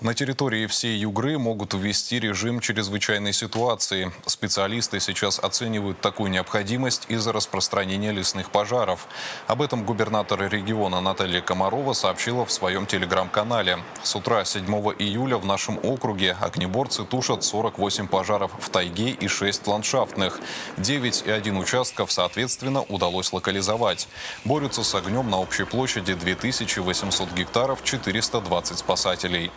На территории всей Югры могут ввести режим чрезвычайной ситуации. Специалисты сейчас оценивают такую необходимость из-за распространения лесных пожаров. Об этом губернатор региона Наталья Комарова сообщила в своем телеграм-канале. С утра 7 июля в нашем округе огнеборцы тушат 48 пожаров в тайге и 6 ландшафтных. 9 и 1 участков, соответственно, удалось локализовать. Борются с огнем на общей площади 2800 гектаров 420 спасателей.